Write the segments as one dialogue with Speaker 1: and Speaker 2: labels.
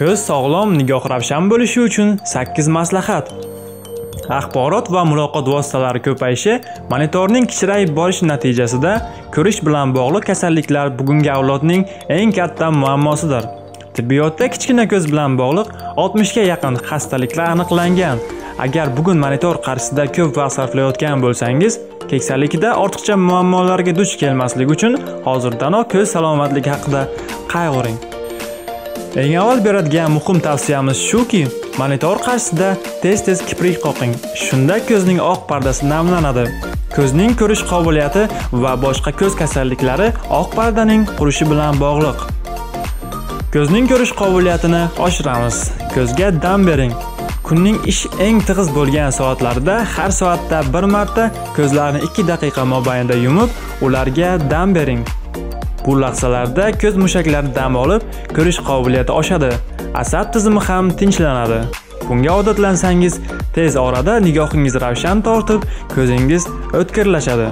Speaker 1: Ko'z sog'lom, nigoh ravshan bo'lishi uchun 8 maslahat. Axborot va muloqot vositalari ko'payishi monitorning kichrayib borishi natijasida ko'rish bilan bog'liq kasalliklar bugungi avlodning eng katta muammosidir. Tibbiyotda kichkina ko'z bilan bog'liq 60 ga yaqin xastaliklar aniqlangan. Agar bugun monitor qarshisida ko'p vaqt sarflayotgan bo'lsangiz, keksalikda ortiqcha muammolarga duch kelmaslik uchun hozirdanoq ko'z salomatligi haqida qayg'uring. Eng avval beradigan muhim tavsiyamiz shuki, monitor qarshisida tez-tez kiprik qoqing. Shunda ko'zning oq pardasi namlanadi. Ko'zning ko'rish qobiliyati va boshqa ko'z kasalliklari oq pardaning qurishi bilan bog'liq. Ko'zning ko'rish qobiliyatini oshiramiz. Ko'zga dam bering. Kunning ish eng tig'iz bo'lgan soatlarida har soatda bir marta ko'zlarni 2 daqiqa mobaynida yumib, ularga dam bering. Bu lahzalarda ko'z mushaklari dam olib, ko'rish qobiliyati oshadi. Asab tizimi ham tinchlanadi. Bunga odatlansangiz, tez orada nigohingiz ravshan tortib, ko'zingiz o'tkirlashadi.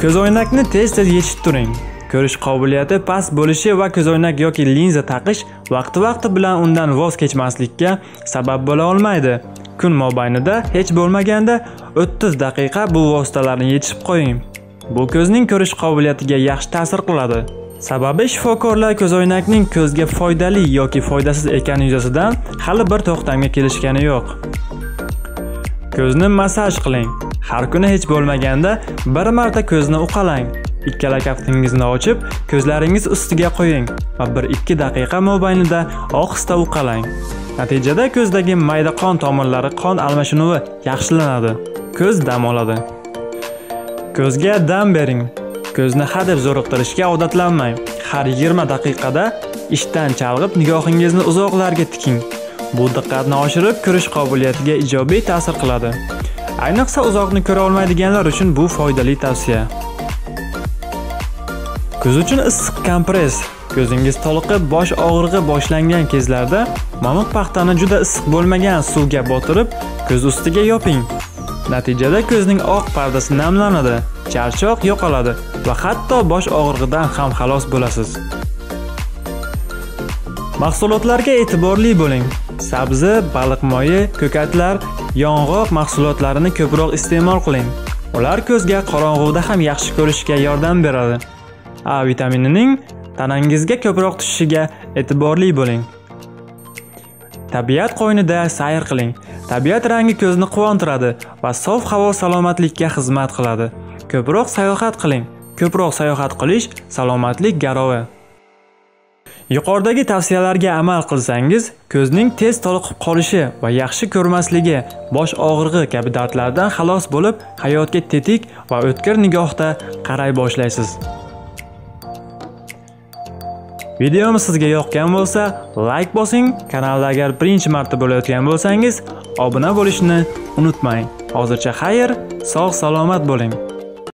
Speaker 1: Ko'zoynakni tez-tez yechib turing. Ko'rish qobiliyati past bo'lishi va ko'zoynak yoki linza taqish vaqti-vaqti bilan undan voz kechmaslikka sabab bo'la olmaydi. Kun mobaynida hech bo'lmaganda 30 daqiqa bu vositalarni yechib qo'ying. Bu ko'zning ko'rish qobiliyatiga yaxshi ta'sir qiladi. Sababi shifokorlar ko'zoynakning ko'zga foydali yoki foydasiz ekani yuzasidan hali bir to'xtamga kelishgani yo'q. Ko'zni massaj qiling. Har kuni hech bo'lmaganda bir marta ko'zni uqalang. Ikkala kaftingizni ochib, ko'zlaringiz ustiga qo'ying va 1-2 daqiqa mobaynida ohista uqalang. Natijada ko'zdagi mayda qon tomirlari qon almashinuvi yaxshilanadi. Ko'z dam oladi. Ko'zga dam bering. Ko'zni hadeb zo'riqtirishga odatlanmang. Har 20 daqiqada ishdan chalg'ib nigohingizni uzoqlarga tiking. Bu diqqatni oshirib, ko'rish qobiliyatiga ijobiy ta'sir qiladi. Ayniqsa uzoqni ko'ra olmaydiganlar uchun bu foydali tavsiya. Ko'z uchun issiq kompress. Ko'zingiz toliqib, bosh og'rig'i boshlangan kezlarda mamiq paxtani juda issiq bo'lmagan suvga botirib, ko'z ustiga yoping. Natijada ko'zning oq pardasi namlanadi, charchoq yo'qoladi va hatto bosh og'rig'idan ham xalos bo'lasiz. Mahsulotlarga e'tiborli bo'ling. Sabzi, baliq moyi, ko'katlar, yong'oq mahsulotlarini ko'proq iste'mol qiling. Ular ko'zga qorong'uda ham yaxshi ko'rishga yordam beradi. A vitaminining tanangizga ko'proq tushishiga e'tiborli bo'ling. Tabiat qo'ynida sayr qiling. Tabiat rangi ko'zni quvontiradi va sof havo salomatlikka xizmat qiladi. Ko'proq sayohat qiling. Ko'proq sayohat qilish salomatlik garovi. Yuqoridagi tavsiyalarga amal qilsangiz, ko'zning tez toliqib qolishi va yaxshi ko'rmasligi, bosh og'rig'i kabi dardlardan xalos bo'lib, hayotga tetik va o'tkir nigohda qaray boshlaysiz. Videomiz sizga yoqqan bo'lsa, like bosing. Kanalda agar birinchi marta bo'layotgan bo'lsangiz, obuna bo'lishni unutmang. Hozircha xayr, sog' salomat bo'ling.